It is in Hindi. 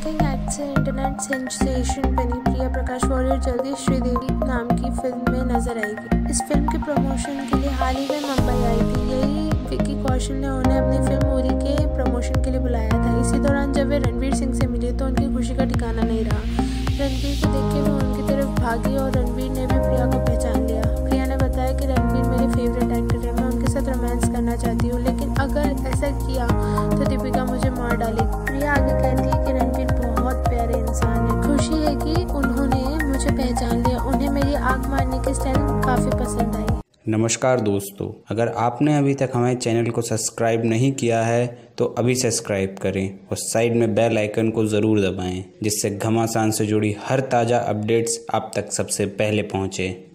रैंकिंग एक्ट से इंटरनेट सेंसेशन बनी प्रिया प्रकाश वॉरियर जल्दी श्रीदेवी नाम की फ़िल्म में नज़र आएगी। इस फ़िल्म के प्रमोशन के लिए हाल ही में मुंबई आई थी। यही विकी कौशल ने उन्हें अपनी फ़िल्म उरी के प्रमोशन के लिए बुलाया था। इसी दौरान जब वे रणवीर सिंह से मिले तो उनकी खुशी का ठिकाना नहीं रहा। रणवीर को देख के वो उनकी तरफ़ भागी और रणवीर ने भी प्रिया को पहचान लिया। प्रिया ने बताया कि रणवीर मेरे फेवरेट एक्टर है। मैं उनके साथ रोमांस करना चाहती हूँ, लेकिन अगर ऐसा किया तो दीपिका मुझे मार डालेगी। पहचान लिया। उन्हें मेरी आग मारने की स्टाइल काफ़ी पसंद आई। नमस्कार दोस्तों, अगर आपने अभी तक हमारे चैनल को सब्सक्राइब नहीं किया है तो अभी सब्सक्राइब करें और साइड में बेल आइकन को ज़रूर दबाएँ, जिससे घमासान से जुड़ी हर ताज़ा अपडेट्स आप तक सबसे पहले पहुँचें।